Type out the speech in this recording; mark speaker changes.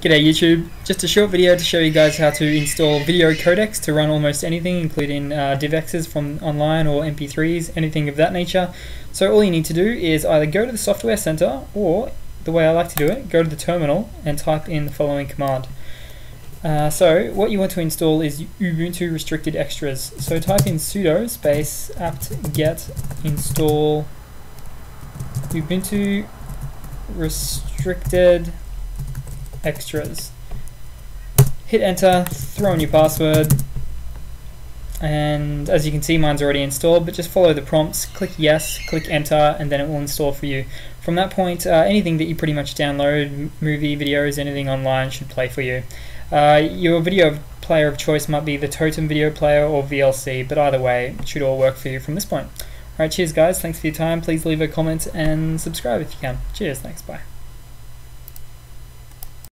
Speaker 1: G'day YouTube, just a short video to show you guys how to install video codecs to run almost anything including uh, DivXs from online or MP3s, anything of that nature. So all you need to do is either go to the software center or the way I like to do it, go to the terminal and type in the following command. Uh, so what you want to install is Ubuntu restricted extras. So type in sudo space apt get install Ubuntu restricted extras. Hit enter, throw in your password, and as you can see mine's already installed but just follow the prompts, click yes, click enter and then it will install for you. From that point uh, anything that you pretty much download, movie, videos, anything online should play for you. Uh, your video player of choice might be the Totem video player or VLC but either way it should all work for you from this point. Alright cheers guys, thanks for your time, please leave a comment and subscribe if you can. Cheers, thanks, bye.